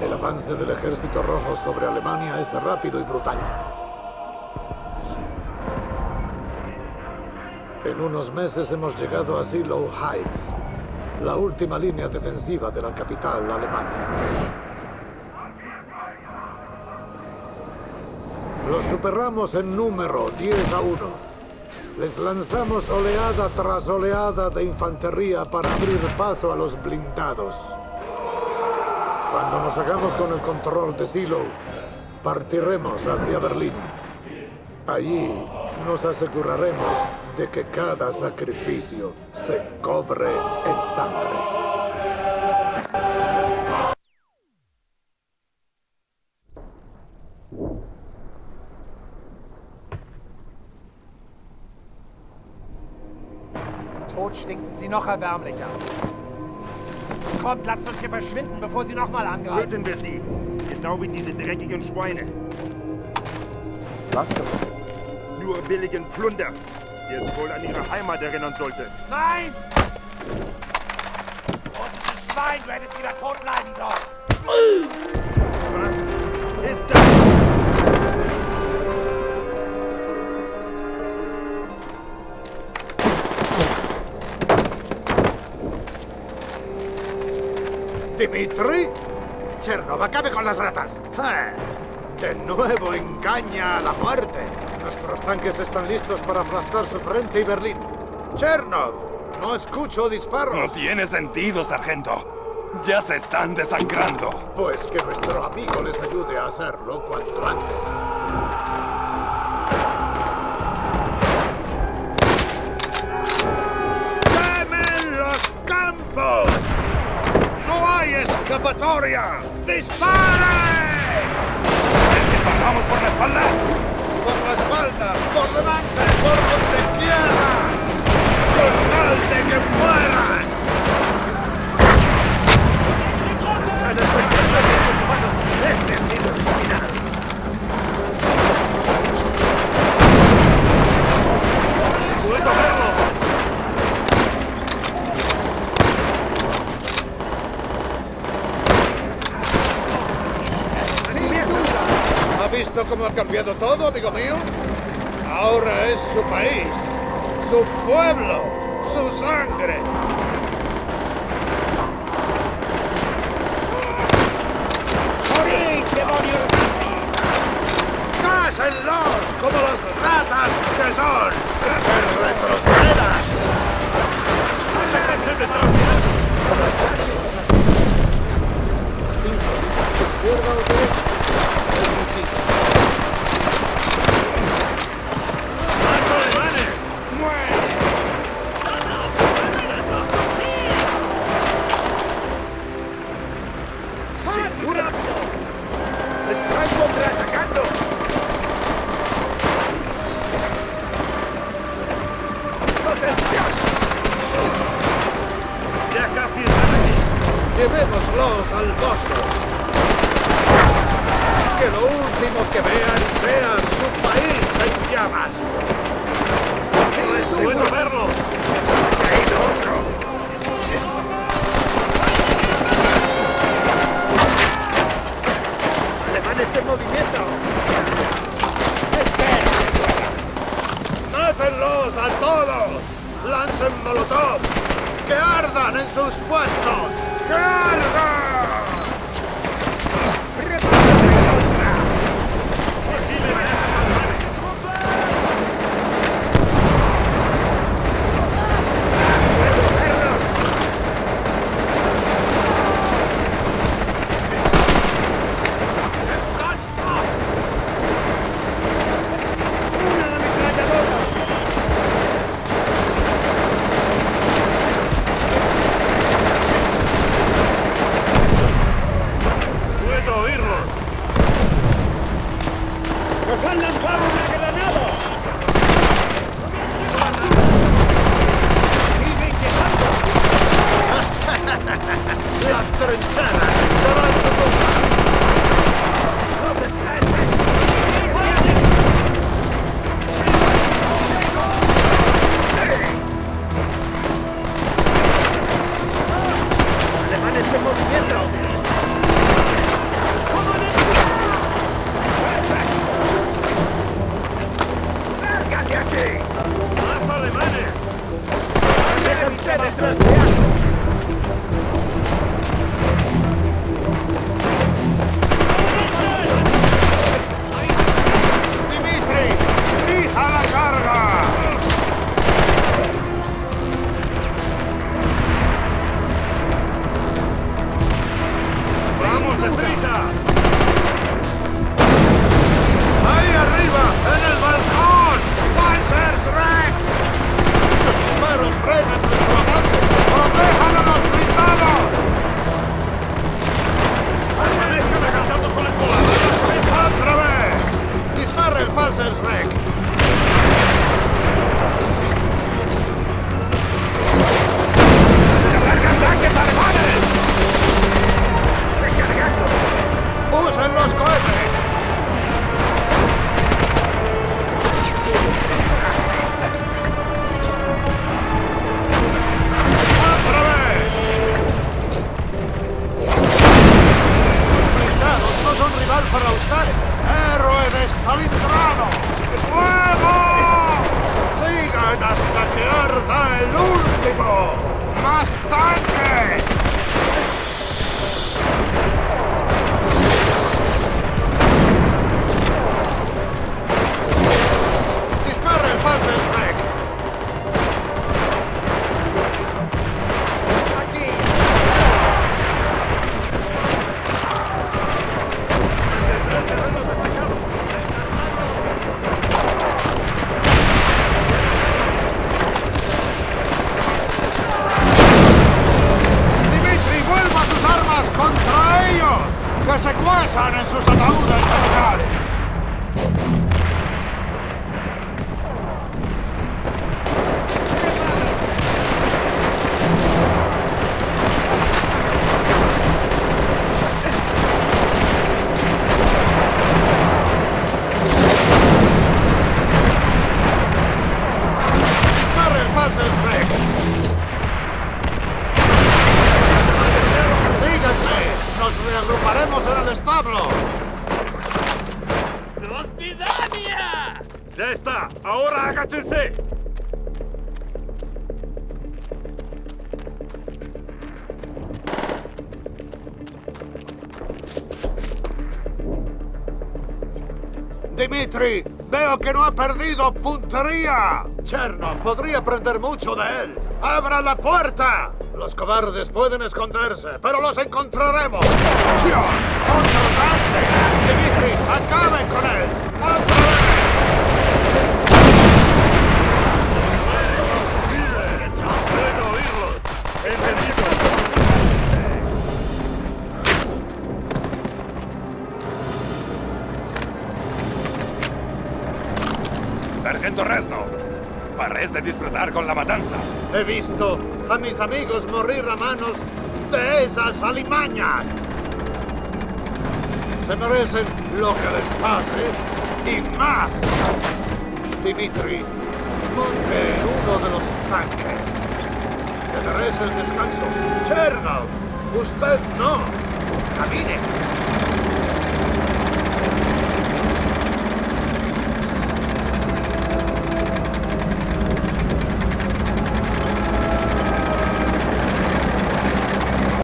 El avance del ejército rojo sobre Alemania es rápido y brutal. En unos meses hemos llegado a Silo Heights, la última línea defensiva de la capital alemana. Los superamos en número 10 a 1. Les lanzamos oleada tras oleada de infantería para abrir paso a los blindados. Cuando nos hagamos con el control de Silo, partiremos hacia Berlín. Allí nos aseguraremos de que cada sacrificio se cobre en sangre. Tot stinken sie noch erbärmlicher. Kommt, lasst uns hier verschwinden, bevor sie nochmal angreifen. Töten wir sie. Genau wie diese dreckigen Schweine. Was? Nur billigen Plunder, der es wohl an ihre Heimat erinnern sollte. Nein! Und Schwein, du hättest wieder tot bleiben sollen. Was ist das? ¿Dimitri? Chernov, acabe con las ratas. De nuevo engaña a la muerte. Nuestros tanques están listos para aplastar su frente y Berlín. Chernov, no escucho disparos. No tiene sentido, sargento. Ya se están desangrando. Pues que nuestro amigo les ayude a hacerlo cuanto antes. Escapatoria! ¡Dispare! ¿Disparamos por la espalda? Por la espalda, por delante, por donde quiera. De que mueran. En especial de los humanos, ese ha sido el final. ¡Puedo verlo! ¿Ha visto cómo ha cambiado todo, amigo mío? Ahora es su país, su pueblo, su sangre. ¡Morid, como las ratas que son! ¡Retrocedan! ¡Mátenlos a todos! ¡Lancen molotov! ¡Que ardan en sus puestos! ¡Que ardan! Master and Terror. Bastante! ¡Ya está! ¡Ahora agáchense! Dimitri, veo que no ha perdido puntería. Chernov podría aprender mucho de él. ¡Abra la puerta! Los cobardes pueden esconderse, pero los encontraremos. ¡Dios! Dimitri, acaben con él. ¡Otra Sargento Reznov, parece disfrutar con la matanza. He visto a mis amigos morir a manos de esas alimañas. Se merecen lo que les pase y más. Dimitri, monte uno de los tanques. Se merece el descanso. Chernov, usted no. Camine.